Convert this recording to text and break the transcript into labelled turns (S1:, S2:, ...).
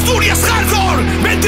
S1: Asturias Hardcore, 25.